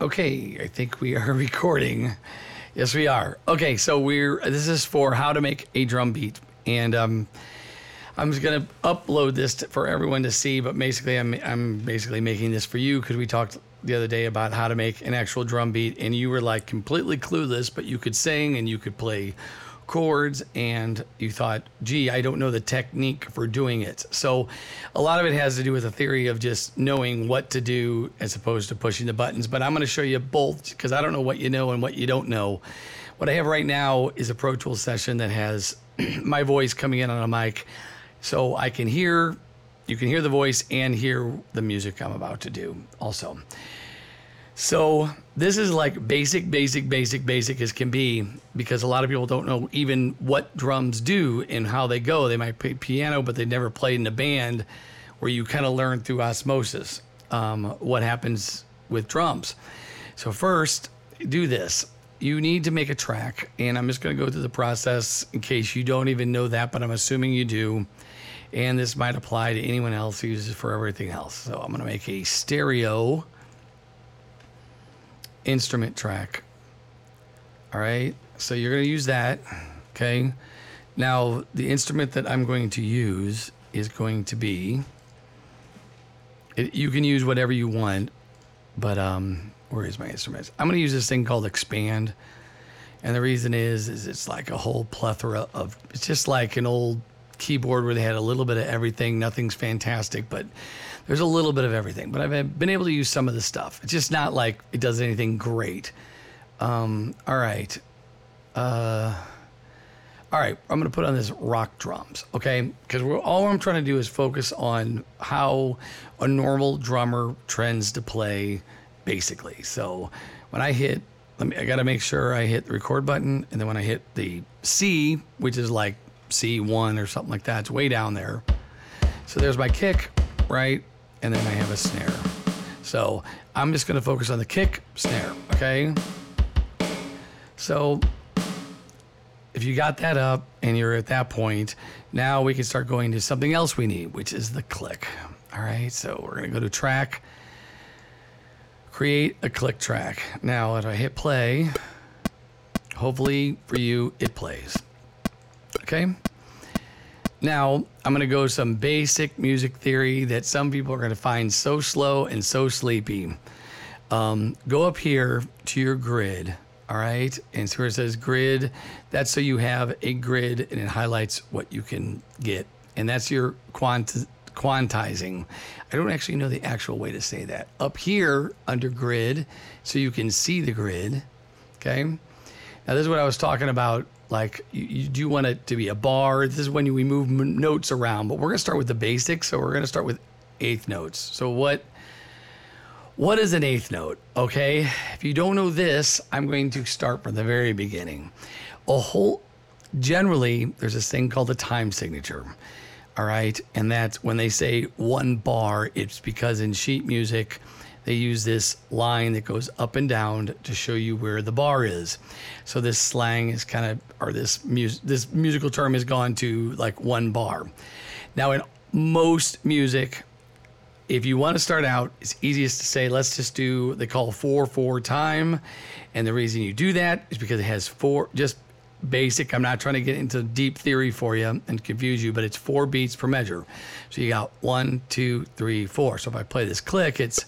Okay, I think we are recording. Yes, we are. Okay, so we're this is for how to make a drum beat, and um, I'm just gonna upload this to, for everyone to see. But basically, I'm I'm basically making this for you because we talked the other day about how to make an actual drum beat, and you were like completely clueless, but you could sing and you could play chords and you thought, gee, I don't know the technique for doing it. So a lot of it has to do with the theory of just knowing what to do as opposed to pushing the buttons. But I'm going to show you both because I don't know what you know and what you don't know. What I have right now is a Pro Tools session that has my voice coming in on a mic. So I can hear, you can hear the voice and hear the music I'm about to do also. So this is like basic, basic, basic, basic as can be because a lot of people don't know even what drums do and how they go. They might play piano, but they never played in a band where you kind of learn through osmosis um, what happens with drums. So first, do this. You need to make a track, and I'm just going to go through the process in case you don't even know that, but I'm assuming you do. And this might apply to anyone else who uses it for everything else. So I'm going to make a stereo instrument track. All right. So you're going to use that. Okay. Now, the instrument that I'm going to use is going to be, it, you can use whatever you want, but um, where is my instrument? I'm going to use this thing called Xpand. And the reason is, is it's like a whole plethora of, it's just like an old keyboard where they had a little bit of everything. Nothing's fantastic, but there's a little bit of everything. But I've been able to use some of the stuff. It's just not like it does anything great. Um, all right. Uh, all right, I'm going to put on this rock drums, okay? Because all I'm trying to do is focus on how a normal drummer trends to play, basically. So when I hit, let me, I got to make sure I hit the record button, and then when I hit the C, which is like C1 or something like that, it's way down there. So there's my kick, right? And then I have a snare. So I'm just going to focus on the kick, snare, okay? So if you got that up and you're at that point, now we can start going to something else we need, which is the click. All right, so we're gonna go to track, create a click track. Now, if I hit play, hopefully for you, it plays. Okay. Now, I'm going to go some basic music theory that some people are going to find so slow and so sleepy. Um, go up here to your grid all right. And so where it says grid, that's so you have a grid and it highlights what you can get. And that's your quant- quantizing. I don't actually know the actual way to say that. Up here under grid, so you can see the grid. Okay. Now, this is what I was talking about. Like, you, you do want it to be a bar. This is when we move notes around, but we're going to start with the basics. So, we're going to start with eighth notes. So, what what is an eighth note? Okay, if you don't know this, I'm going to start from the very beginning. A whole, generally, there's this thing called a time signature. All right, and that's when they say one bar, it's because in sheet music, they use this line that goes up and down to show you where the bar is. So this slang is kind of, or this mus- this musical term has gone to like one bar. Now in most music, if you want to start out, it's easiest to say, let's just do, they call 4 4 time. And the reason you do that is because it has four, just basic. I'm not trying to get into deep theory for you and confuse you, but it's four beats per measure. So you got one, two, three, four. So if I play this click, it's,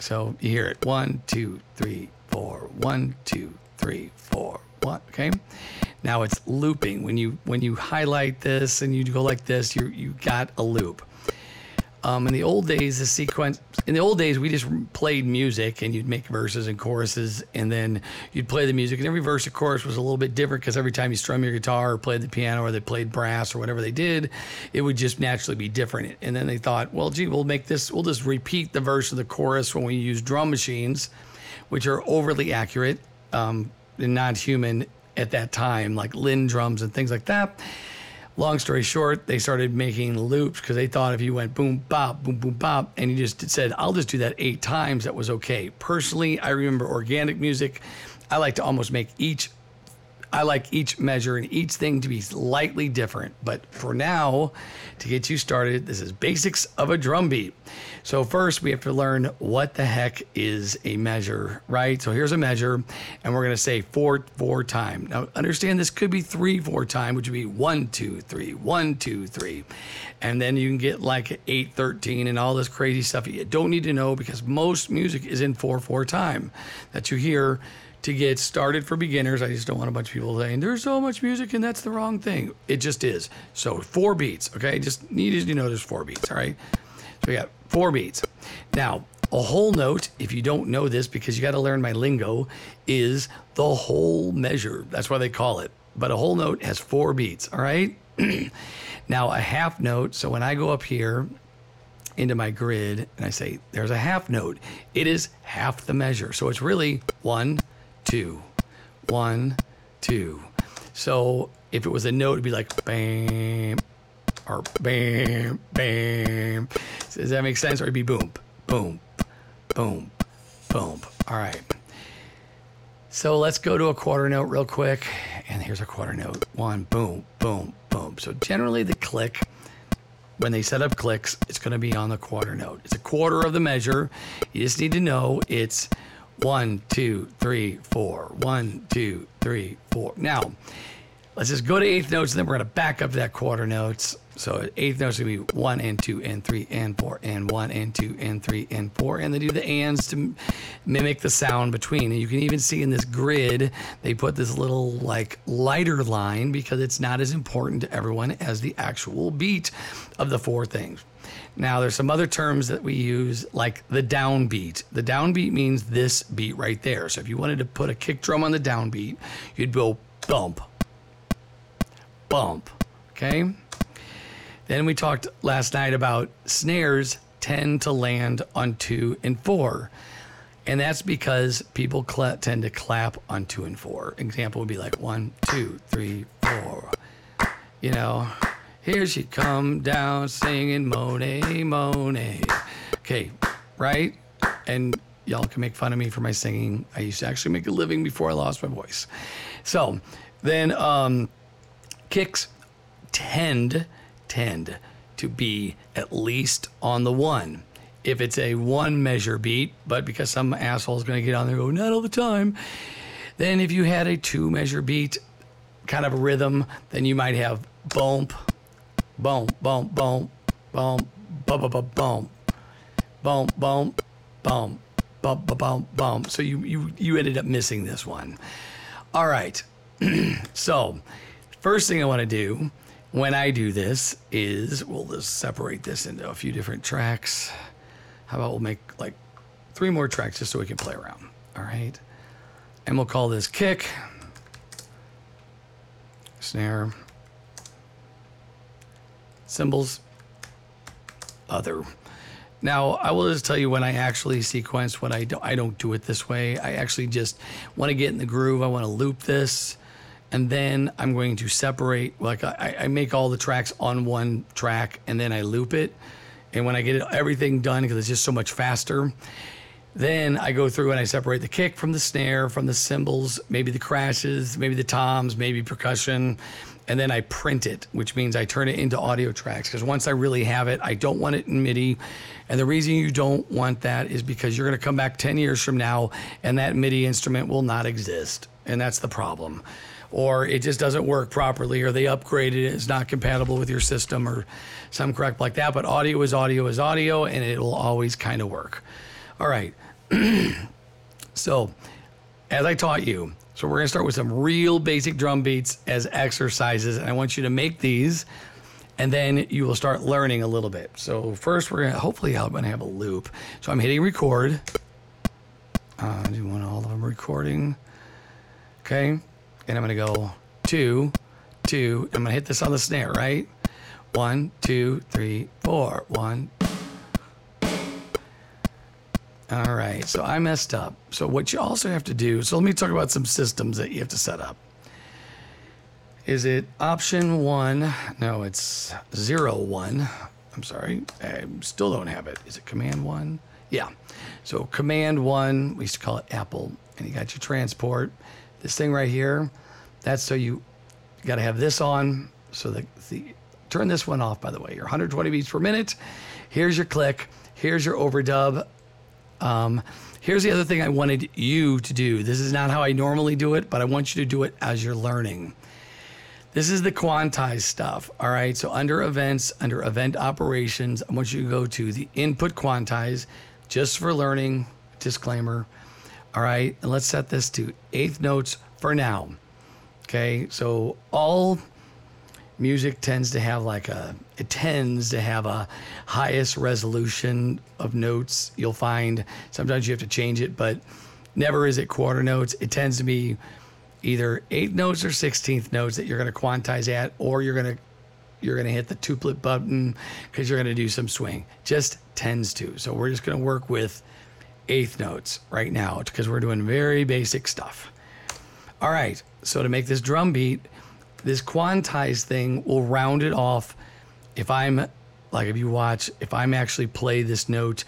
so you hear it one, two, three, four, one, two, three, four, one. Okay. Now it's looping. When you when you highlight this and you go like this, you you got a loop. Um, in the old days, the sequence. In the old days, we just played music, and you'd make verses and choruses, and then you'd play the music. And every verse and chorus was a little bit different because every time you strum your guitar or played the piano or they played brass or whatever they did, it would just naturally be different. And then they thought, well, gee, we'll make this. We'll just repeat the verse of the chorus when we use drum machines, which are overly accurate um, and not human at that time, like Linn drums and things like that long story short, they started making loops because they thought if you went boom, bop, boom, boom, bop, and you just said, I'll just do that eight times, that was okay. Personally, I remember organic music. I like to almost make each I like each measure and each thing to be slightly different. But for now, to get you started, this is basics of a drum beat. So first we have to learn what the heck is a measure, right? So here's a measure and we're gonna say four, four time. Now understand this could be three, four time, which would be one, two, three, one, two, three. And then you can get like eight, 13 and all this crazy stuff you don't need to know because most music is in four, four time that you hear to get started for beginners. I just don't want a bunch of people saying there's so much music and that's the wrong thing. It just is. So four beats, okay? Just needed to know there's four beats, all right? So we got four beats. Now, a whole note, if you don't know this because you got to learn my lingo, is the whole measure. That's why they call it. But a whole note has four beats, all right? now, a half note, so when I go up here into my grid and I say there's a half note, it is half the measure. So it's really one, two, one, two. So if it was a note, it'd be like bam, or bam, bam. Does that make sense? Or it'd be boom, boom, boom, boom. All right. So let's go to a quarter note real quick. And here's a quarter note. One, boom, boom, boom. So generally the click, when they set up clicks, it's going to be on the quarter note. It's a quarter of the measure. You just need to know it's one, two, three, four. One, two, three, four. Now, let's just go to eighth notes and then we're going to back up to that quarter notes. So eighth notes going to be one and two and three and four and one and two and three and four. And they do the ands to mimic the sound between. And you can even see in this grid, they put this little like lighter line because it's not as important to everyone as the actual beat of the four things. Now, there's some other terms that we use, like the downbeat. The downbeat means this beat right there. So if you wanted to put a kick drum on the downbeat, you'd go bump, bump. Okay. Then we talked last night about snares tend to land on two and four. And that's because people cl- tend to clap on two and four. Example would be like one, two, three, four. You know, here she come down singing Mony, Mony. Okay, right? And y'all can make fun of me for my singing. I used to actually make a living before I lost my voice. So then um, kicks tend tend to be at least on the one. If it's a one measure beat, but because some asshole is going to get on there and go, not all the time, then if you had a two measure beat kind of a rhythm, then you might have bump, boom, boom, boom, boom, boom, boom, boom, boom, boom, boom, boom, boom, boom. So you you you ended up missing this one. All right. so first thing I want to do when I do this is we'll just separate this into a few different tracks. How about we'll make like three more tracks just so we can play around. All right. And we'll call this kick, snare, cymbals, other. Now, I will just tell you when I actually sequence when I don't I don't do it this way. I actually just want to get in the groove. I want to loop this and then I'm going to separate like I, I make all the tracks on one track and then I loop it. And when I get everything done because it's just so much faster, then I go through and I separate the kick from the snare, from the cymbals, maybe the crashes, maybe the toms, maybe percussion, and then I print it, which means I turn it into audio tracks. Because once I really have it, I don't want it in MIDI. And the reason you don't want that is because you're going to come back 10 years from now and that MIDI instrument will not exist. And that's the problem. Or it just doesn't work properly, or they upgraded it, it's not compatible with your system, or some correct like that. But audio is audio is audio, and it'll always kind of work. All right. so, as I taught you, so we're going to start with some real basic drum beats as exercises. And I want you to make these and then you will start learning a little bit. So first we're going to, hopefully I'm going to have a loop. So I'm hitting record. Uh, do you want all of them recording? Okay. And I'm going to go two, two. I'm going to hit this on the snare, right? One, two, three, four. One, all right, so I messed up. So what you also have to do, so let me talk about some systems that you have to set up. Is it option one? No, it's zero one. I'm sorry, I still don't have it. Is it command one? Yeah. So command one, we used to call it Apple, and you got your transport. This thing right here, That's so you got to have this on. So the, the turn this one off, by the way. Your 120 beats per minute. Here's your click. Here's your overdub. Um, here's the other thing I wanted you to do. This is not how I normally do it, but I want you to do it as you're learning. This is the quantize stuff. All right. So under events, under event operations, I want you to go to the input quantize just for learning. Disclaimer. All right. And let's set this to eighth notes for now. Okay. So all music tends to have like a, it tends to have a highest resolution of notes. You'll find sometimes you have to change it, but never is it quarter notes. It tends to be either eighth notes or sixteenth notes that you're going to quantize at, or you're going to you're going to hit the tuplet button because you're going to do some swing. Just tends to. So we're just going to work with eighth notes right now because we're doing very basic stuff. All right. So to make this drum beat, this quantize thing will round it off. If I'm like, if you watch, if I'm actually play this note,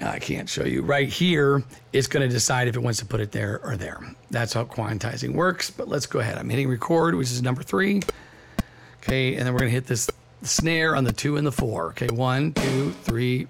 I can't show you right here. It's going to decide if it wants to put it there or there. That's how quantizing works. But let's go ahead. I'm hitting record, which is number three. Okay, and then we're going to hit this snare on the two and the four. Okay, one, two, three,